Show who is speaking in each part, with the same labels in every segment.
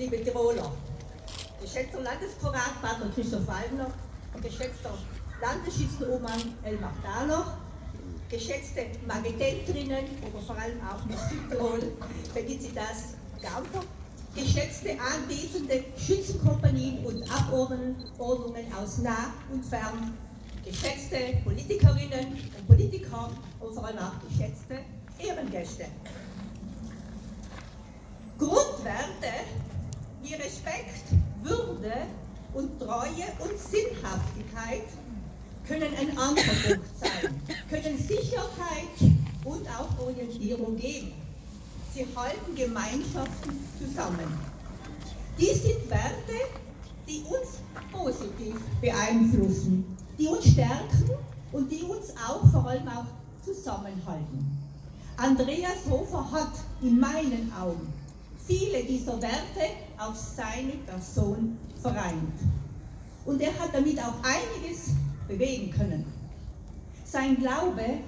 Speaker 1: liebe Tiroler, geschätzter Landeskurat Pater Christoph Waldner, geschätzter Landesschützenobmann Elmar Dahler, geschätzte Magdetentrinnen, aber vor allem auch Miss Südtirol, Felicitas Gaunter, geschätzte anwesende Schützenkompanien und Abordnungen aus nah und fern, geschätzte Politikerinnen und Politiker und vor allem auch geschätzte Ehrengäste. Grundwerte wie Respekt, Würde und Treue und Sinnhaftigkeit können ein anderer Punkt sein, können Sicherheit und auch Orientierung geben. Sie halten Gemeinschaften zusammen. Dies sind Werte, die uns positiv beeinflussen, die uns stärken und die uns auch vor allem auch zusammenhalten. Andreas Hofer hat in meinen Augen viele dieser Werte auf seine Person vereint. Und er hat damit auch einiges bewegen können. Sein Glaube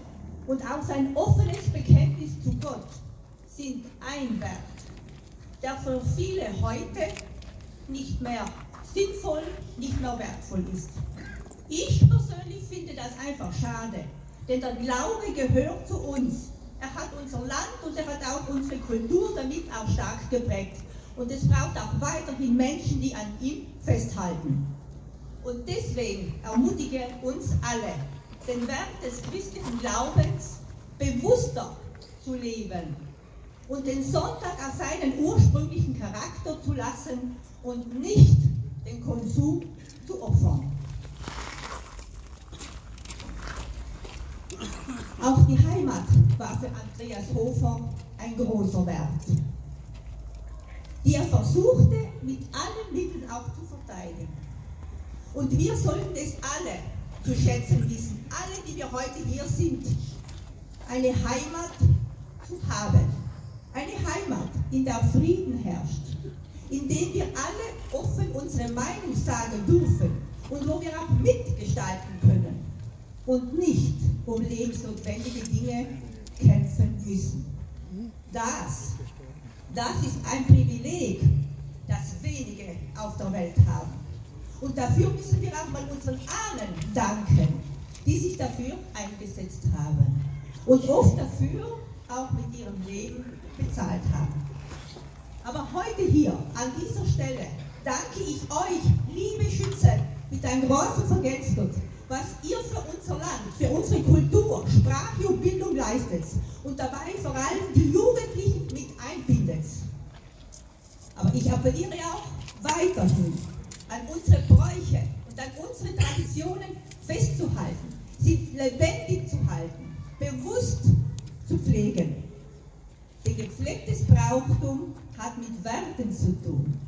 Speaker 1: und auch sein offenes Bekenntnis zu Gott sind ein Wert, der für viele heute nicht mehr sinnvoll, nicht mehr wertvoll ist. Ich persönlich finde das einfach schade, denn der Glaube gehört zu uns. Er hat unser Land und er hat auch unsere Kultur damit auch stark geprägt. Und es braucht auch weiterhin Menschen, die an ihm festhalten. Und deswegen ermutige uns alle, den Wert des christlichen Glaubens bewusster zu leben und den Sonntag als seinen ursprünglichen Charakter zu lassen und nicht den Konsum zu opfern. Auch die Heimat war für Andreas Hofer ein großer Wert, die er versuchte mit allen Mitteln auch zu verteidigen. Und wir sollten es alle zu schätzen wissen, alle, die wir heute hier sind, eine Heimat zu haben. Eine Heimat, in der Frieden herrscht, in der wir alle offen unsere Meinung sagen dürfen und wo wir auch mitgestalten können und nicht um lebensnotwendige Dinge kämpfen müssen. Das, das ist ein Privileg, das wenige auf der Welt haben. Und dafür müssen wir auch mal unseren Ahnen danken, die sich dafür eingesetzt haben und oft dafür auch mit ihrem Leben bezahlt haben. Aber heute hier, an dieser Stelle, danke ich euch, liebe Schützen, mit einem großen Vergeltungsgott, was ihr für unser Land, für unsere Kultur, Sprache und Bildung leistet und dabei vor allem die Jugendlichen mit einbindet. Aber ich appelliere auch weiterhin an unsere Traditionen festzuhalten, sie lebendig zu halten, bewusst zu pflegen. Denn gepflegtes Brauchtum hat mit Werten zu tun.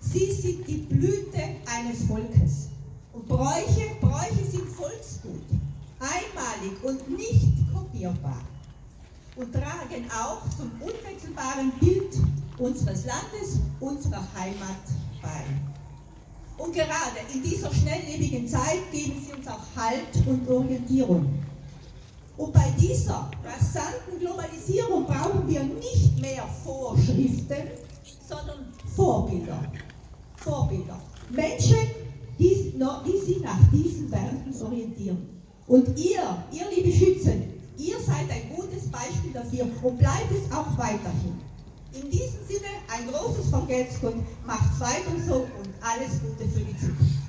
Speaker 1: Sie sind die Blüte eines Volkes. Und Bräuche, Bräuche sind Volksgut, einmalig und nicht kopierbar und tragen auch zum unwechselbaren Bild unseres Landes, unserer Heimat bei. Und gerade in dieser schnelllebigen Zeit geben sie uns auch Halt und Orientierung. Und bei dieser rasanten Globalisierung brauchen wir nicht mehr Vorschriften, sondern Vorbilder. Vorbilder. Menschen, die, die sich nach diesen Werten orientieren. Und ihr, ihr liebe Schützen, ihr seid ein gutes Beispiel dafür und bleibt es auch weiterhin. In diesem Sinne ein großes Vergelt's Gott, macht's weiter so und alles Gute für die Zukunft.